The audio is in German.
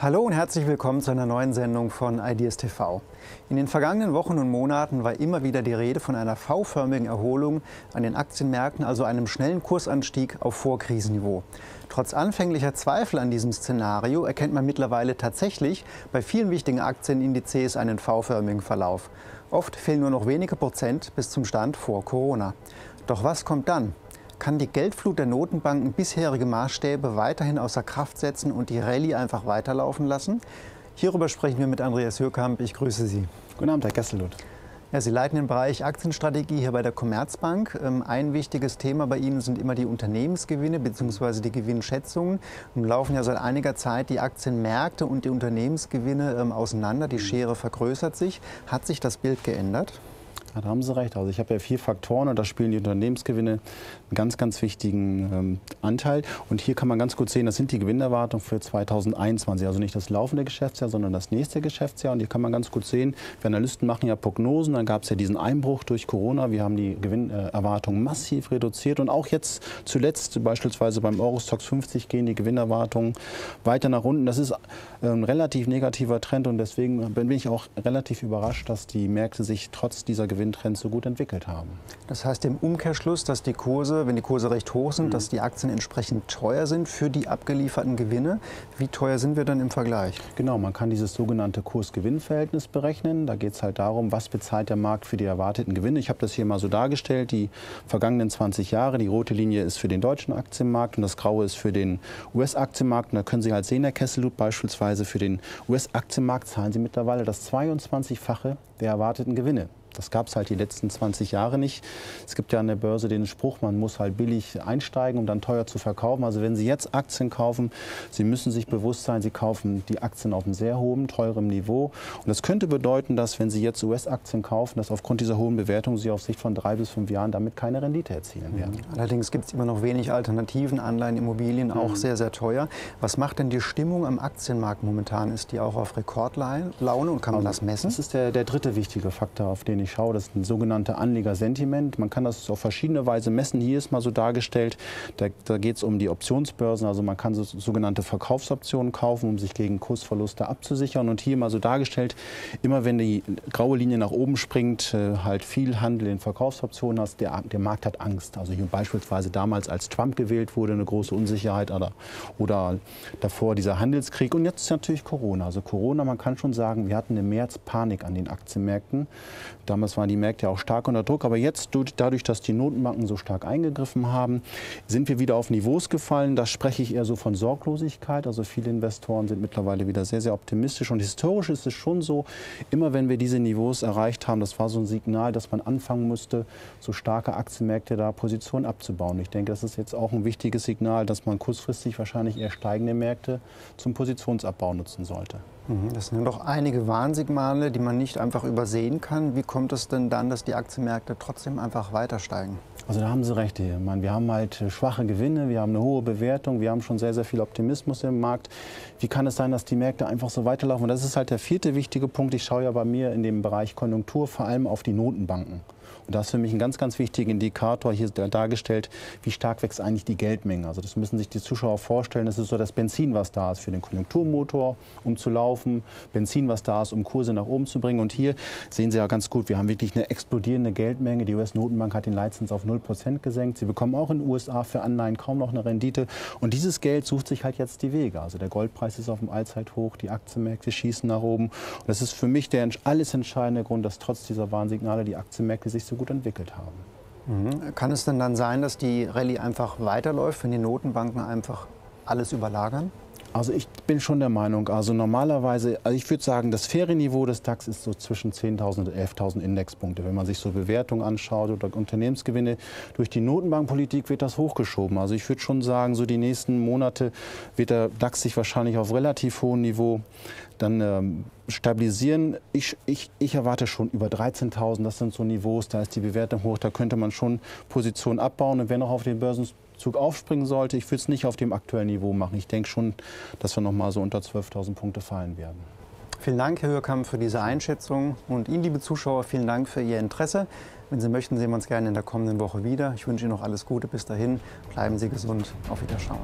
Hallo und herzlich willkommen zu einer neuen Sendung von Ideas TV. In den vergangenen Wochen und Monaten war immer wieder die Rede von einer V-förmigen Erholung an den Aktienmärkten, also einem schnellen Kursanstieg auf Vorkrisenniveau. Trotz anfänglicher Zweifel an diesem Szenario erkennt man mittlerweile tatsächlich bei vielen wichtigen Aktienindizes einen V-förmigen Verlauf. Oft fehlen nur noch wenige Prozent bis zum Stand vor Corona. Doch was kommt dann? Kann die Geldflut der Notenbanken bisherige Maßstäbe weiterhin außer Kraft setzen und die Rallye einfach weiterlaufen lassen? Hierüber sprechen wir mit Andreas Hürkamp. Ich grüße Sie. Guten Abend, Herr Kesselud. Ja, Sie leiten den Bereich Aktienstrategie hier bei der Commerzbank. Ähm, ein wichtiges Thema bei Ihnen sind immer die Unternehmensgewinne bzw. die Gewinnschätzungen. Nun laufen ja seit einiger Zeit die Aktienmärkte und die Unternehmensgewinne ähm, auseinander. Die Schere vergrößert sich. Hat sich das Bild geändert? Ja, da haben Sie recht. Also ich habe ja vier Faktoren und da spielen die Unternehmensgewinne einen ganz, ganz wichtigen ähm, Anteil. Und hier kann man ganz gut sehen, das sind die Gewinnerwartungen für 2021. Also nicht das laufende Geschäftsjahr, sondern das nächste Geschäftsjahr. Und hier kann man ganz gut sehen, wir Analysten machen ja Prognosen. Dann gab es ja diesen Einbruch durch Corona. Wir haben die Gewinnerwartungen massiv reduziert. Und auch jetzt zuletzt beispielsweise beim Eurostox 50 gehen die Gewinnerwartungen weiter nach unten. Das ist ein ähm, relativ negativer Trend und deswegen bin ich auch relativ überrascht, dass die Märkte sich trotz dieser Gewinnerwartungen Gewinntrends so gut entwickelt haben. Das heißt im Umkehrschluss, dass die Kurse, wenn die Kurse recht hoch sind, mhm. dass die Aktien entsprechend teuer sind für die abgelieferten Gewinne. Wie teuer sind wir dann im Vergleich? Genau, man kann dieses sogenannte Kurs-Gewinn-Verhältnis berechnen. Da geht es halt darum, was bezahlt der Markt für die erwarteten Gewinne. Ich habe das hier mal so dargestellt, die vergangenen 20 Jahre. Die rote Linie ist für den deutschen Aktienmarkt und das graue ist für den US-Aktienmarkt. Und da können Sie halt sehen, Herr Kesselut, beispielsweise für den US-Aktienmarkt zahlen Sie mittlerweile das 22-fache der erwarteten Gewinne. Das gab es halt die letzten 20 Jahre nicht. Es gibt ja an der Börse den Spruch, man muss halt billig einsteigen, um dann teuer zu verkaufen. Also wenn Sie jetzt Aktien kaufen, Sie müssen sich bewusst sein, Sie kaufen die Aktien auf einem sehr hohen, teurem Niveau. Und das könnte bedeuten, dass wenn Sie jetzt US-Aktien kaufen, dass aufgrund dieser hohen Bewertung Sie auf Sicht von drei bis fünf Jahren damit keine Rendite erzielen werden. Mhm. Allerdings gibt es immer noch wenig Alternativen, Anleihen, Immobilien, auch mhm. sehr, sehr teuer. Was macht denn die Stimmung am Aktienmarkt momentan? Ist die auch auf Rekordlaune und kann man also, das messen? Das ist der, der dritte wichtige Faktor, auf den ich schaue. Das ist ein sogenannter Anlegersentiment. Man kann das auf verschiedene Weise messen. Hier ist mal so dargestellt, da, da geht es um die Optionsbörsen. Also man kann so, sogenannte Verkaufsoptionen kaufen, um sich gegen Kursverluste abzusichern. Und hier mal so dargestellt, immer wenn die graue Linie nach oben springt, äh, halt viel Handel in Verkaufsoptionen hast, der, der Markt hat Angst. Also beispielsweise damals, als Trump gewählt wurde, eine große Unsicherheit oder, oder davor dieser Handelskrieg. Und jetzt natürlich Corona. Also Corona, man kann schon sagen, wir hatten im März Panik an den Aktienmärkten. Damals waren die Märkte auch stark unter Druck. Aber jetzt, dadurch, dass die Notenbanken so stark eingegriffen haben, sind wir wieder auf Niveaus gefallen. Da spreche ich eher so von Sorglosigkeit. Also viele Investoren sind mittlerweile wieder sehr, sehr optimistisch. Und historisch ist es schon so, immer wenn wir diese Niveaus erreicht haben, das war so ein Signal, dass man anfangen musste, so starke Aktienmärkte da Positionen abzubauen. Ich denke, das ist jetzt auch ein wichtiges Signal, dass man kurzfristig wahrscheinlich eher steigende Märkte zum Positionsabbau nutzen sollte. Mhm, das sind doch einige Warnsignale, die man nicht einfach übersehen kann. Wie kommt es denn dann, dass die Aktienmärkte trotzdem einfach weiter steigen? Also da haben Sie recht. Ich meine, wir haben halt schwache Gewinne, wir haben eine hohe Bewertung, wir haben schon sehr, sehr viel Optimismus im Markt. Wie kann es sein, dass die Märkte einfach so weiterlaufen? Und das ist halt der vierte wichtige Punkt. Ich schaue ja bei mir in dem Bereich Konjunktur vor allem auf die Notenbanken. Und das ist für mich ein ganz, ganz wichtiger Indikator hier dargestellt, wie stark wächst eigentlich die Geldmenge. Also das müssen sich die Zuschauer vorstellen. Das ist so das Benzin, was da ist für den Konjunkturmotor, um zu laufen. Benzin, was da ist, um Kurse nach oben zu bringen. Und hier sehen Sie ja ganz gut, wir haben wirklich eine explodierende Geldmenge. Die US-Notenbank hat den Leitzins auf 0% gesenkt. Sie bekommen auch in den USA für Anleihen kaum noch eine Rendite. Und dieses Geld sucht sich halt jetzt die Wege. Also der Goldpreis ist auf dem Allzeithoch, die Aktienmärkte schießen nach oben. Und das ist für mich der alles entscheidende Grund, dass trotz dieser Warnsignale die Aktienmärkte sich so gut entwickelt haben. Mhm. Kann es denn dann sein, dass die Rallye einfach weiterläuft, wenn die Notenbanken einfach alles überlagern? Also ich bin schon der Meinung, also normalerweise, also ich würde sagen, das faire Niveau des DAX ist so zwischen 10.000 und 11.000 Indexpunkte. Wenn man sich so Bewertungen anschaut oder Unternehmensgewinne, durch die Notenbankpolitik wird das hochgeschoben. Also ich würde schon sagen, so die nächsten Monate wird der DAX sich wahrscheinlich auf relativ hohem Niveau dann ähm, stabilisieren. Ich, ich, ich erwarte schon über 13.000, das sind so Niveaus, da ist die Bewertung hoch, da könnte man schon Positionen abbauen. Und wer noch auf den Börsenzug aufspringen sollte, ich würde es nicht auf dem aktuellen Niveau machen. Ich denke schon, dass wir noch mal so unter 12.000 Punkte fallen werden. Vielen Dank, Herr Hürkamp, für diese Einschätzung. Und Ihnen, liebe Zuschauer, vielen Dank für Ihr Interesse. Wenn Sie möchten, sehen wir uns gerne in der kommenden Woche wieder. Ich wünsche Ihnen noch alles Gute. Bis dahin, bleiben Sie gesund. Auf Wiederschauen.